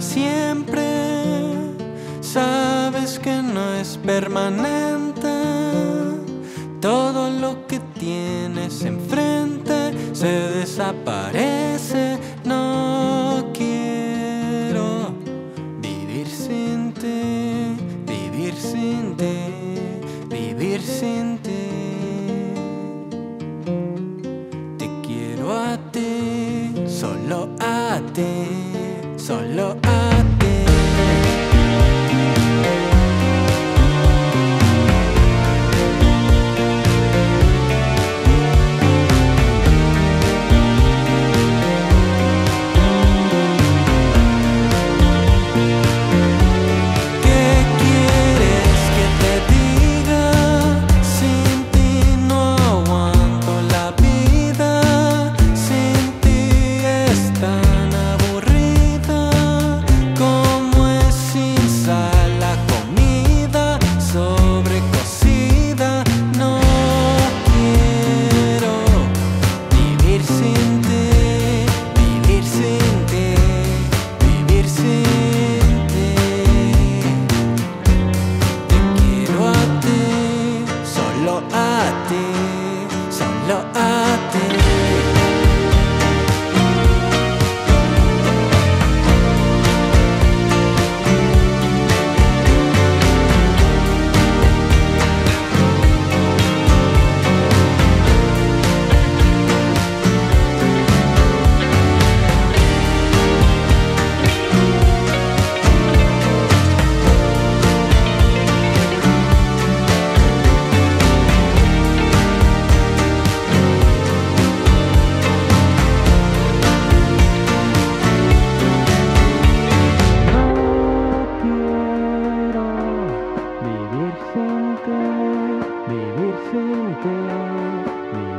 siempre. Sabes que no es permanente. Todo lo que tienes enfrente se desaparece. No quiero vivir sin ti, vivir sin ti, vivir sin ti. Te quiero a ti, solo a ti, solo a ti. Solo a ti, solo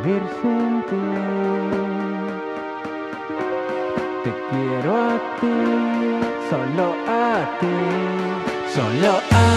vivir ti. Te quiero a ti, solo a ti, solo a